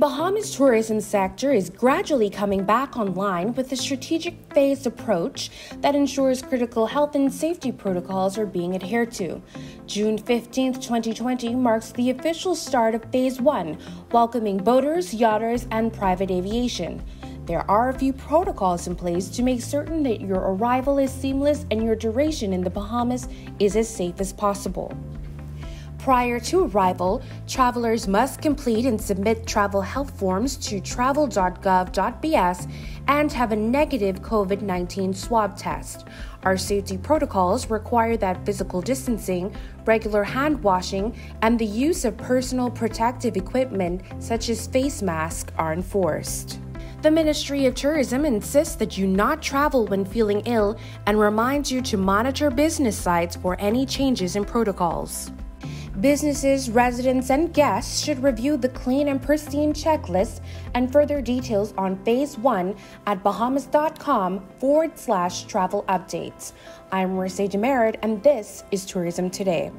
Bahamas tourism sector is gradually coming back online with a strategic phased approach that ensures critical health and safety protocols are being adhered to. June 15, 2020 marks the official start of Phase 1, welcoming boaters, yachters, and private aviation. There are a few protocols in place to make certain that your arrival is seamless and your duration in the Bahamas is as safe as possible. Prior to arrival, travelers must complete and submit travel health forms to travel.gov.bs and have a negative COVID 19 swab test. Our safety protocols require that physical distancing, regular hand washing, and the use of personal protective equipment such as face masks are enforced. The Ministry of Tourism insists that you not travel when feeling ill and reminds you to monitor business sites for any changes in protocols. Businesses, residents, and guests should review the clean and pristine checklist and further details on Phase 1 at bahamas.com forward slash travel updates. I'm Marissa Demeritte, and this is Tourism Today.